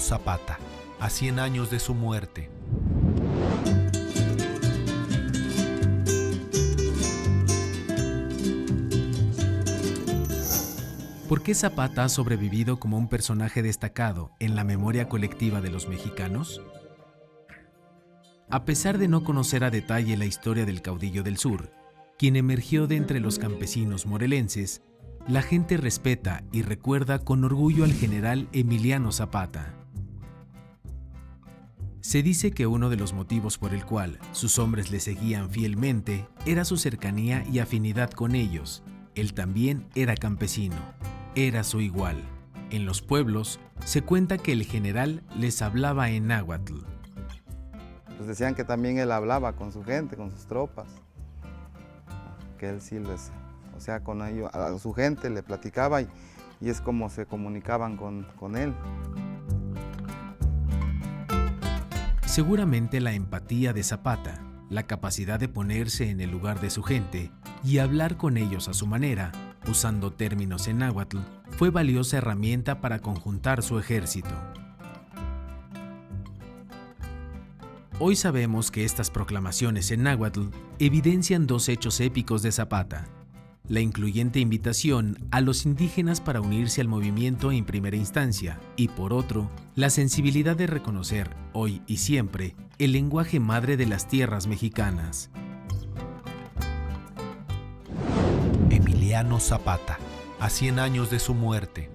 Zapata, a 100 años de su muerte. ¿Por qué Zapata ha sobrevivido como un personaje destacado en la memoria colectiva de los mexicanos? A pesar de no conocer a detalle la historia del caudillo del sur, quien emergió de entre los campesinos morelenses, la gente respeta y recuerda con orgullo al general Emiliano Zapata. Se dice que uno de los motivos por el cual sus hombres le seguían fielmente era su cercanía y afinidad con ellos. Él también era campesino era su igual. En los pueblos se cuenta que el general les hablaba en náhuatl. Pues decían que también él hablaba con su gente, con sus tropas. Que él sí les, sea, con ellos, a su gente le platicaba y, y es como se comunicaban con, con él. Seguramente la empatía de Zapata, la capacidad de ponerse en el lugar de su gente y hablar con ellos a su manera, usando términos en náhuatl, fue valiosa herramienta para conjuntar su ejército. Hoy sabemos que estas proclamaciones en náhuatl evidencian dos hechos épicos de Zapata. La incluyente invitación a los indígenas para unirse al movimiento en primera instancia y por otro, la sensibilidad de reconocer, hoy y siempre, el lenguaje madre de las tierras mexicanas. Emiliano Zapata, a 100 años de su muerte.